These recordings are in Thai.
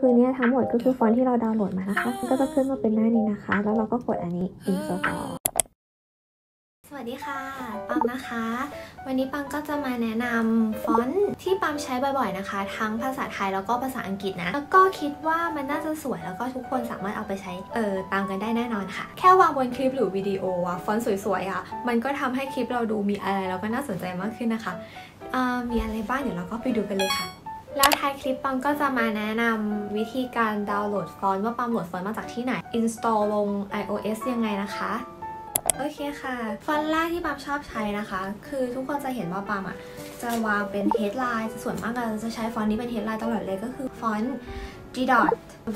คือเนี่ยทั้งหมดก็คือฟอนต์ที่เราดาวน์โหลดมานะคะก็จะขึ้นมาเป็นหน้านี้นะคะ แล้วเราก็กดอันนี้ install สวัสดีค่ะปังนะคะ วันนี้ปังก็จะมาแนะนำฟอนต์ที่ปังใช้บ่อยๆนะคะ ทั้งภาษาไทยแล้วก็ภาษาอังกฤษนะ แล้วก็คิดว่ามันน่าจะสวยแล้วก็ทุกคนสามารถเอาไปใช้เออตามกันได้แน่นอนค่ะ แค่วางบนคลิปหรือวิดีโออะฟอนต์สวยๆอะมันก็ทำให้คลิปเราดูมีอะไรแล้วก็น่าสนใจมากขึ้นนะคะมีอะไรบ้างเดี๋ยวเราก็ไปดูกันเลยค่ะ แล้วท้ายคลิปปังก็จะมาแนะนำวิธีการดาวน์โหลดฟอนต์ว่าปังโหลดฟอนต์มาจากที่ไหน install ลง iOS ยังไงนะคะโอเคค่ะ ฟอนต์แรกที่ปามชอบใช้นะคะ คือทุกคนจะเห็นว่าปามอะ จะวางเป็น headline ส่วนมากเราจะใช้ฟอนต์นี้เป็น headline ตลอดเลยก็คือฟอนต์ G dot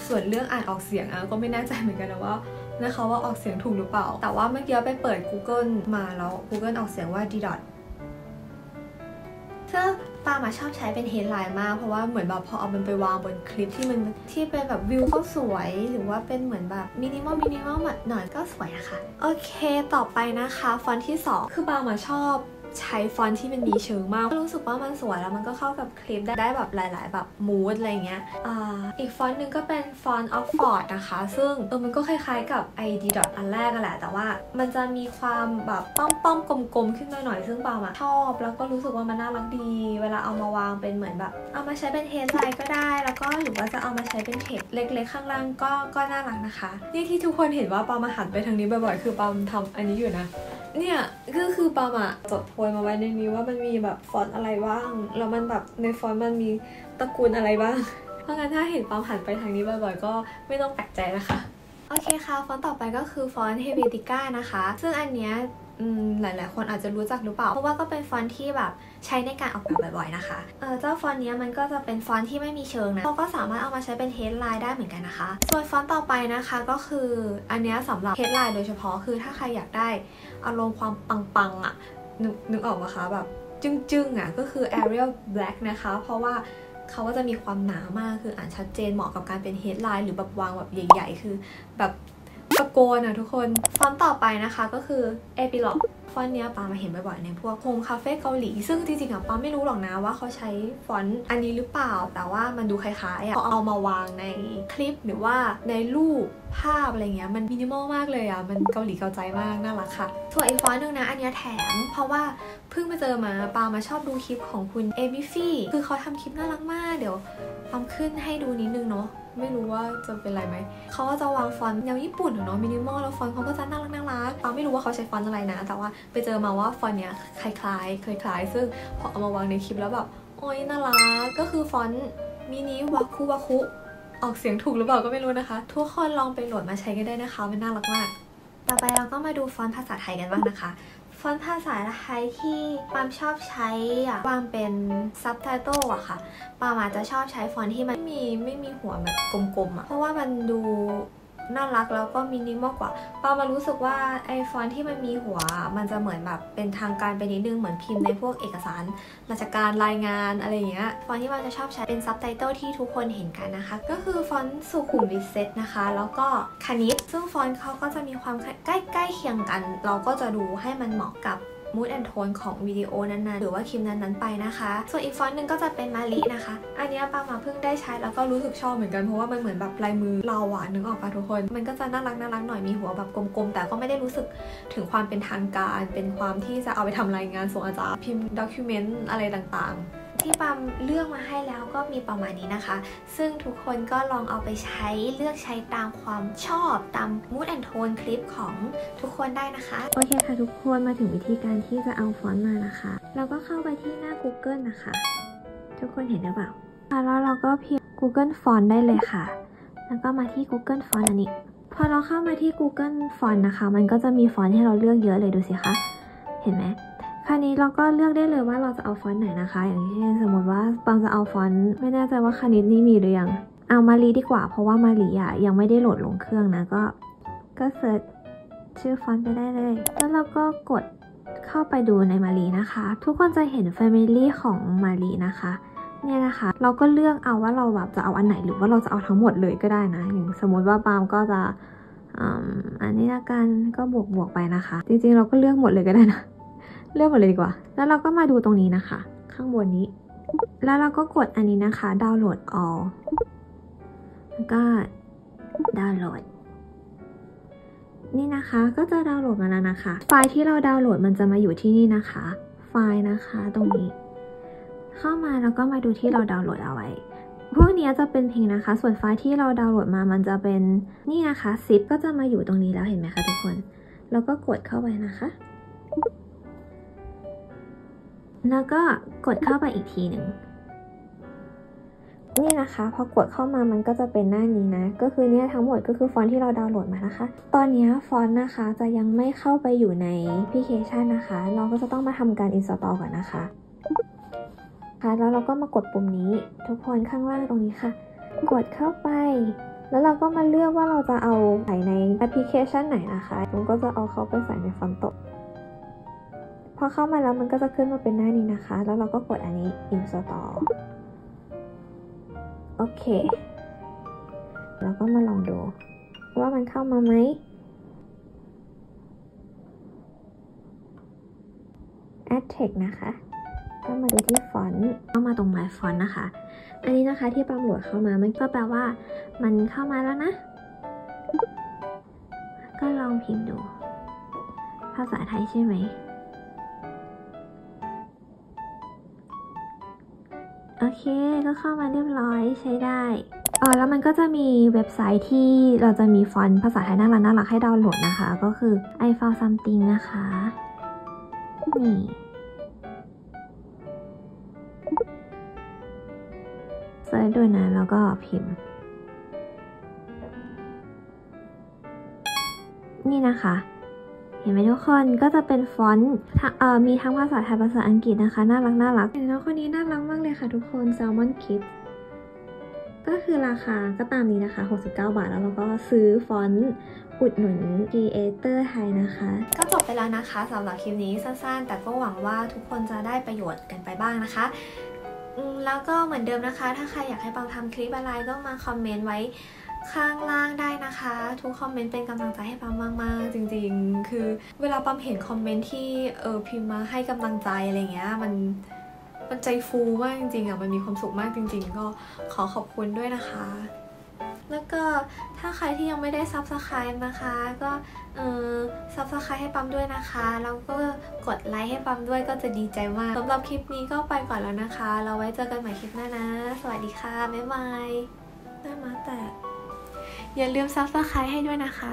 ส่วนเรื่องอ่านออกเสียงอะก็ไม่แน่ใจเหมือนกันนะว่านะคะว่าออกเสียงถูกหรือเปล่า แต่ว่าเมื่อกี้ไปเปิด Google มาแล้ว Google ออกเสียงว่า Didot ซึ่ง ปามาชอบใช้เป็น headline มาก เพราะว่าเหมือนแบบพอเอามันไปวางบนคลิปที่มันที่เป็นแบบวิวก็สวย หรือว่าเป็นเหมือนแบบมินิมอลมินิมอลหน่อยก็สวยอะค่ะ โอเค ต่อไปนะคะ ฟอนต์ที่ 2 คือปามาชอบ ใช้ฟอนต์ที่มันมีเชิงมากรู้สึกว่ามันสวยแล้วมันก็เข้ากับคลิปได้ได้แบบหลาย ๆ แบบ mood อะไรเงี้ยอ่าอีกฟอนต์หนึ่งก็เป็นฟอนต์ Oxford นะคะ ซึ่งเออมันก็คล้าย ๆ กับ ID อันแรกกันแหละ แต่ว่ามันจะมีความแบบป้อมๆกลมๆขึ้นมาหน่อยซึ่งปามาชอบ แล้วก็รู้สึกว่ามันน่ารักดี เวลาเอามาวางเป็นเหมือนแบบ เอามาใช้เป็นเฮดไลน์ก็ได้ แล้วก็หรือว่าจะเอามาใช้เป็นเทคเล็ก ๆ ข้างล่างก็ก็น่ารักนะคะ นี่ที่ทุกคนเห็นว่าปามาหันไปทางนี้บ่อยๆ คือปามทำอันนี้อยู่นะ เนี่ยก็คือปามาจดโพยมาไว้ในนี้ว่ามันมีแบบฟอนต์อะไรบ้าง แล้วมันแบบในฟอนต์มันมีตระกูลอะไรบ้าง เพราะงั้นถ้าเห็นปามหันไปทางนี้บ่อยๆ ก็ไม่ต้องแปลกใจนะคะ โอเคค่ะ ฟอนต์ต่อไปก็คือฟอนต์ Helvetica นะคะ ซึ่งอันเนี้ย หลายๆ คนอาจจะรู้จักหรือเปล่า เพราะว่าก็เป็นฟอนต์ที่แบบใช้ในการออกแบบบ่อยๆ นะคะเออเจ้าฟอนต์นี้มันก็จะเป็นฟอนต์ที่ไม่มีเชิงนะเราก็สามารถเอามาใช้เป็น headline ได้เหมือนกันนะคะ ส่วนฟอนต์ต่อไปนะคะก็คืออันเนี้ยสำหรับ headline โดยเฉพาะคือถ้าใครอยากได้อารมณ์ความปังๆอะ่ะนึกออกไหมคะแบบจึ้งๆอะก็คือ Arial Black นะคะ เพราะว่าเขาก็จะมีความหนามากคืออ่านชัดเจนเหมาะกับการเป็น headline หรือแบบวางแบบใหญ่ ๆ คือแบบ ตะโกนอะทุกคนฟอนต์ต่อไปนะคะก็คือ Epilogue ฟอนต์เนี้ยปามาเห็นบ่อยๆในพวกโฮมคาเฟ่เกาหลี ซึ่งจริงๆอะปาไม่รู้หรอกนะว่าเขาใช้ฟอนต์อันนี้หรือเปล่า แต่ว่ามันดูคล้ายๆอะพอเอามาวางในคลิปหรือว่าในรูปภาพอะไรเงี้ยมันมินิมอลมากเลยอะ มันเกาหลีเกาใจมาก น่ารักค่ะส่วนอีกฟอนต์นึงนะ อันนี้แถม เพราะว่าเพิ่งมาเจอมาปามาชอบดูคลิปของคุณเอมิฟี่คือเขาทำคลิปน่ารักมาก เดี๋ยวปามขึ้นให้ดูนิดนึงเนาะไม่รู้ว่าจะเป็นไรไหม เขาก็จะวางฟอนต์แนวญี่ปุ่นอเนาะมินิมอลแล้วฟอนต์เขาก็จะน่ารักน่ารักปาไม่รู้ว่าเขาใช้ฟอนต์อะไรนะ แต่ว่าไปเจอมาว่าฟอนต์เนี้ยคล้ายๆคล้ายๆ ซึ่งพอเอามาวางในคลิปแล้วแบบโอ้ยน่ารักก็คือฟอนต์ Mini Wakuwaku ออกเสียงถูกหรือเปล่าก็ไม่รู้นะคะ ทุกคนลองไปโหลดมาใช้กันได้นะคะ มันน่ารักมาก ต่อไปเราก็มาดูฟอนต์ภาษาไทยกันบ้างนะคะ ฟอนต์ภาษาไทยที่ปามชอบใช้อะวางเป็นซับไตเติลอะค่ะ ปามอาจะชอบใช้ฟอนต์ที่มันไม่มีไม่มีหัวแบบกลมๆอะเพราะว่ามันดู น่ารักแล้วก็มินิมอลกว่าปามารู้สึกว่าไอฟอนต์ที่มันมีหัว มันจะเหมือนแบบเป็นทางการไปนิดนึงเหมือนพิมพ์ในพวกเอกสาร ราชการรายงานอะไรเงี้ยฟอนต์ที่ปาจะชอบใช้เป็นซับไตเติลที่ทุกคนเห็นกันนะคะ ก็คือฟอนต์สุขุมวิเซตนะคะ แล้วก็คณิตซึ่งฟอนต์เขาก็จะมีความใกล้ใกล้เคียงกัน เราก็จะดูให้มันเหมาะกับ mood and tone ของวิดีโอนั้นๆ หรือว่าคลิปนั้นๆไปนะคะ ส่วนอีกฟอนต์หนึ่งก็จะเป็นมาลินะคะ อันเนี้ยปามาเพิ่งได้ใช้แล้วก็รู้สึกชอบเหมือนกันเพราะว่ามันเหมือนแบบลายมือเราอะนึกออกปะทุกคน มันก็จะน่ารักน่ารักหน่อยมีหัวแบบกลมๆ แต่ก็ไม่ได้รู้สึกถึงความเป็นทางการ เป็นความที่จะเอาไปทำรายงานส่งอาจารย์พิมพ์ document อะไรต่างๆ ที่ปามเลือกมาให้แล้วก็มีประมาณนี้นะคะ ซึ่งทุกคนก็ลองเอาไปใช้เลือกใช้ตามความชอบตาม mood and tone คลิปของทุกคนได้นะคะ โอเคค่ะทุกคนมาถึงวิธีการที่จะเอาฟอนต์มานะคะ เราก็เข้าไปที่หน้า Google นะคะ ทุกคนเห็นหรือเปล่าค่ะแล้วเราก็พิมพ์ Google Font ได้เลยค่ะ แล้วก็มาที่ Google Font อันนี้ พอเราเข้ามาที่ Google Font นะคะ มันก็จะมีฟอนต์ให้เราเลือกเยอะเลยดูสิคะ เห็นไหม คราวนี้เราก็เลือกได้เลยว่าเราจะเอาฟอนต์ไหนนะคะ อย่างเช่นสมมติว่าปังจะเอาฟอนต์ไม่แน่ใจว่าคณิตนี่มีหรือยังเอามารีดีกว่า เพราะว่ามารีอะยังไม่ได้โหลดลงเครื่องนะก็ ก็เสิร์ชชื่อฟอนต์ไปได้เลย แล้วเราก็กดเข้าไปดูในมารีนะคะ ทุกคนจะเห็น Family ของมารีนะคะเนี่ยนะคะ เราก็เลือกเอาว่าเราแบบจะเอาอันไหนหรือว่าเราจะเอาทั้งหมดเลยก็ได้นะอย่างสมมติว่าปาล์มก็จะอ,อันนี้ละกันก็บวกบวกไปนะคะ จริงๆเราก็เลือกหมดเลยก็ได้นะ เลือกหมดเลยดีกว่า แล้วเราก็มาดูตรงนี้นะคะ ข้างบนนี้ แล้วเราก็กดอันนี้นะคะ download all แล้วก็ดาวน์โหลด นี่นะคะก็จะดาวน์โหลดมาแล้วนะคะ ไฟล์ที่เราดาวน์โหลดมันจะมาอยู่ที่นี่นะคะ ไฟล์นะคะตรงนี้ เข้ามาแล้วก็มาดูที่เราดาวน์โหลดเอาไว้พวกนี้จะเป็นเพลงนะคะ ส่วนไฟล์ที่เราดาวน์โหลดมา มันจะเป็นนี่นะคะซิปก็จะมาอยู่ตรงนี้แล้วเห็นไหมคะทุกคน แล้วก็กดเข้าไปนะคะ แล้วก็กดเข้าไปอีกทีหนึ่งนี่นะคะพอกดเข้ามามันก็จะเป็นหน้านี้นะ ก็คือเนี่ยทั้งหมดก็คือฟอนต์ที่เราดาวน์โหลดมานะคะ ตอนนี้ฟอนต์นะคะจะยังไม่เข้าไปอยู่ในแอปพลิเคชันนะคะ เราก็จะต้องมาทำการ install ก่อนนะคะค่ะแล้วเราก็มากดปุ่มนี้ ทุกคนข้างล่างตรงนี้ค่ะ กดเข้าไป แล้วเราก็มาเลือกว่าเราจะเอาใส่ในแอปพลิเคชันไหนนะคะผมก็จะเอาเขาไปใส่ใน Phonto พอเข้ามาแล้วมันก็จะขึ้นมาเป็นหน้านี้นะคะ แล้วเราก็กดอันนี้ install โอเคเราก็มาลองดู ว่ามันเข้ามาไหม add text นะคะ ก็มาดูที่ฟอนต์เข้ามาตรง my font นะคะ อันนี้นะคะที่ตำรวจเข้ามา มันก็แปลว่า มันเข้ามาแล้วนะ ก็ลองพิมพ์ดู ภาษาไทยใช่ไหม โอเค ก็เข้ามาเรียบร้อยใช้ได้อ๋อแล้วมันก็จะมีเว็บไซต์ที่เราจะมีฟอนต์ภาษาไทยน่ารักน่ารักให้ดาวน์โหลดนะคะ ก็คือ i found something นะคะ นี่เซิร์ชด้วยนะ แล้วก็พิมพ์ นี่นะคะ เห็นไหมทุกคนก็จะเป็นฟอนต์มีทั้งภาษาไทยภาษาอังกฤษนะคะ น่ารักน่ารักเห็นน้องคนนี้น่ารักมากเลยค่ะทุกคน Salmon Kids ก็คือราคาก็ตามนี้นะคะ 69 บาท แล้วเราก็ซื้อฟอนต์อุดหนุน Creator ไทยนะคะ ก็จบไปแล้วนะคะสำหรับคลิปนี้สั้นๆ แต่ก็หวังว่าทุกคนจะได้ประโยชน์กันไปบ้างนะคะแล้วก็เหมือนเดิมนะคะ ถ้าใครอยากให้ปังทำคลิปอะไรก็มาคอมเมนต์ไว้ ข้างล่างได้นะคะ ทุกคอมเมนต์เป็นกำลังใจให้ปังมมากๆ จริงๆ คือเวลาปังเห็นคอมเมนต์ที่เออพิมพ์มาให้กำลังใจอะไรเงี้ยมันมันใจฟูมากจริงๆอะมันมีความสุขมากจริง ๆ ก็ขอขอบคุณด้วยนะคะ แล้วก็ถ้าใครที่ยังไม่ได้ subscribe นะคะ ก็เออซับสไคร b e ให้ปั๊มด้วยนะคะแล้วก็กดไลค์ให้ปั๊มด้วยก็จะดีใจมากสำหรับคลิปนี้ก็ไปก่อนแล้วนะคะ เราไว้เจอกันใหม่คลิปหน้านะ สวัสดีค่ะบ๊ายบายน้ามาแต่ อย่าลืมซับสไคร b e ให้ด้วยนะคะ